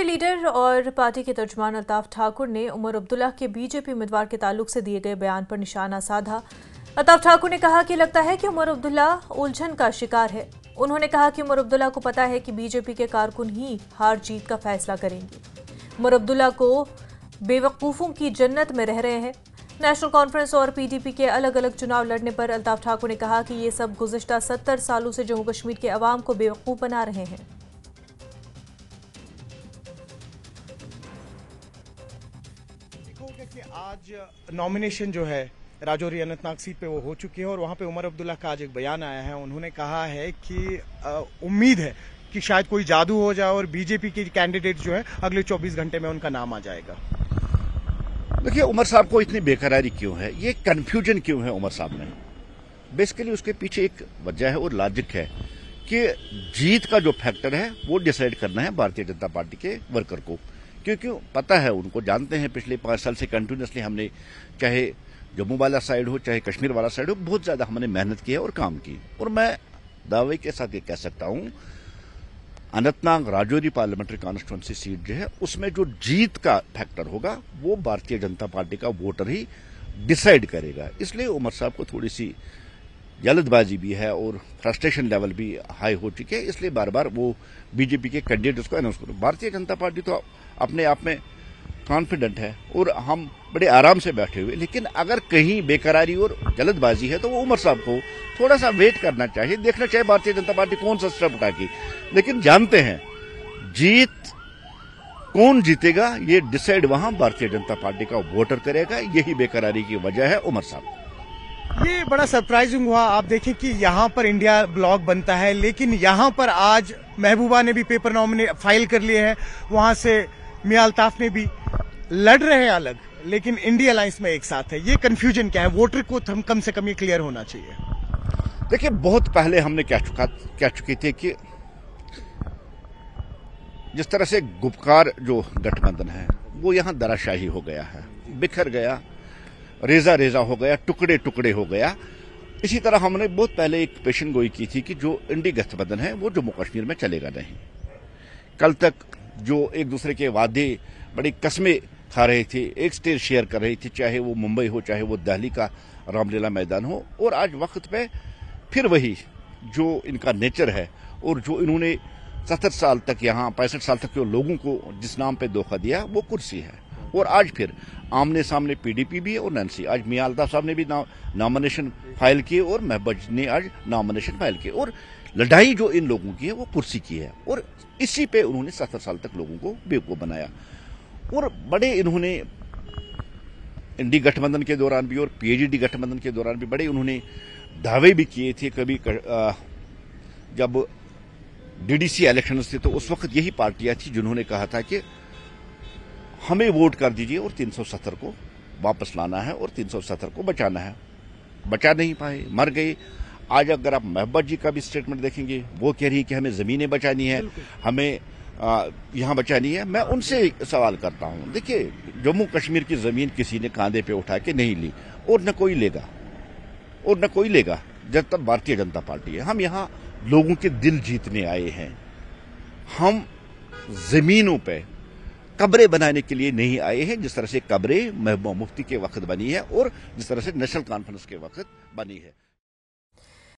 BJP leader और party के तर्जमान अल्ताफ ठाकुर ने उमर अब्दुल्ला के बीजेपी उम्मीदवार के ताल्लुक से दिए गए बयान पर निशाना साधा। अल्ताफ ठाकुर ने कहा कि लगता है कि उमर अब्दुल्ला उलझन का शिकार है। उन्होंने कहा कि उमर अब्दुल्ला को पता है कि बीजेपी के कारकुन ही हार जीत का फैसला करेंगे। उमर अब्दुल्ला को बेवकूफ़ों की जन्नत में रह रहे हैं। नेशनल कॉन्फ्रेंस और पीडीपी के अलग अलग चुनाव लड़ने पर अल्ताफ ठाकुर ने कहा कि ये सब गुजशत सत्तर सालों से जम्मू कश्मीर के अवाम को बेवकूफ़ बना रहे हैं। देखोगे कि आज नॉमिनेशन जो है, राजौरी अनंतनाग सीट पे वो हो चुकी है और वहाँ पे उमर अब्दुल्ला का आज एक बयान आया है। उन्होंने कहा है कि उम्मीद है कि शायद कोई जादू हो जाए और बीजेपी के कैंडिडेट जो है, अगले 24 घंटे में उनका नाम आ जाएगा। देखिए, उमर साहब को इतनी बेकरारी क्यों है? ये कंफ्यूजन क्यों है उमर साहब में? बेसिकली उसके पीछे एक वजह है और लॉजिक है कि जीत का जो फैक्टर है, वो डिसाइड करना है भारतीय जनता पार्टी के वर्कर को। क्योंकि पता है, उनको जानते हैं, पिछले पाँच साल से कंटिन्यूसली हमने, चाहे जम्मू वाला साइड हो, चाहे कश्मीर वाला साइड हो, बहुत ज़्यादा हमने मेहनत की है और काम की। और मैं दावे के साथ ये कह सकता हूँ, Anantnag Rajouri parliamentary constituency seat जो है, उसमें जो जीत का फैक्टर होगा, वो भारतीय जनता पार्टी का वोटर ही डिसाइड करेगा। इसलिए उमर साहब को थोड़ी सी जल्दबाजी भी है और फ्रस्ट्रेशन लेवल भी हाई हो चुके हैं, इसलिए बार बार वो बीजेपी के कैंडिडेट्स को अनाउंस करो। भारतीय जनता पार्टी तो अपने आप में कॉन्फिडेंट है और हम बड़े आराम से बैठे हुए, लेकिन अगर कहीं बेकरारी और जल्दबाजी है तो वो उमर साहब को थोड़ा सा वेट करना चाहिए, देखना चाहिए भारतीय जनता पार्टी कौन सा स्टेप उठाएगी। लेकिन जानते हैं, जीत कौन जीतेगा, ये डिसाइड वहाँ भारतीय जनता पार्टी का वोटर करेगा, यही बेकरारी की वजह है उमर साहब। ये बड़ा सरप्राइजिंग हुआ। आप देखें कि यहाँ पर इंडिया ब्लॉग बनता है, लेकिन यहाँ पर आज महबूबा ने भी पेपर नॉमिनेट फ़ाइल कर लिए हैं। वहाँ से मियाँ अल्ताफ ने भी लड़ रहे हैं अलग, लेकिन इंडिया अलायंस में एक साथ है। ये कंफ्यूजन क्या है? वोटर को कम से कम ये क्लियर होना चाहिए। देखिए, बहुत पहले हमने कह चुका कह चुकी थी कि जिस तरह से गुपकार जो गठबंधन है, वो यहाँ दराशाही हो गया है, बिखर गया। रेजा रेजा हो गया टुकड़े टुकड़े हो गया। इसी तरह हमने बहुत पहले एक पेशन गोई की थी कि जो इंडी गठबंधन है, वो जम्मू कश्मीर में चलेगा नहीं। कल तक जो एक दूसरे के वादे बड़ी कस्में खा रहे थे, एक स्टेज शेयर कर रही थी, चाहे वो मुंबई हो, चाहे वो दिल्ली का रामलीला मैदान हो, और आज वक्त पे फिर वही जो इनका नेचर है, और जो इन्होंने सत्तर साल तक यहाँ, पैंसठ साल तक के लोगों को जिस नाम पे धोखा दिया, वो कुर्सी है। और आज फिर आमने सामने पीडीपी भी है और नैन्सी। आज मियाँ साहब ने भी नामिनेशन फ़ाइल किए और महबज ने आज नामिनेशन फ़ाइल किए। और लड़ाई जो इन लोगों की है वो कुर्सी की है। और इसी पे उन्होंने सत्तर साल तक लोगों को बेवकूफ़ बनाया। और बड़े इन्होंने इंडी गठबंधन के दौरान भी और पीएचडी गठबंधन के दौरान भी बड़े उन्होंने दावे भी किए थे कभी क- आ, जब डीडीसी इलेक्शन थे तो उस वक्त यही पार्टियाँ थी जिन्होंने कहा था कि हमें वोट कर दीजिए और 370 को वापस लाना है और 370 को बचाना है। बचा नहीं पाए मर गए। आज अगर आप महबत जी का भी स्टेटमेंट देखेंगे वो कह रही है कि हमें जमीनें बचानी है हमें यहाँ बचानी है। मैं उनसे सवाल करता हूँ। देखिए जम्मू कश्मीर की ज़मीन किसी ने कांधे पे उठा के नहीं ली और न कोई लेगा और न कोई लेगा। जब तक भारतीय जनता पार्टी है। हम यहाँ लोगों के दिल जीतने आए हैं। हम जमीनों पे कब्रें बनाने के लिए नहीं आए हैं, जिस तरह से कब्रें महबूबा मुफ्ती के वक्त बनी है और जिस तरह से नेशनल कॉन्फ्रेंस के वक्त बनी है।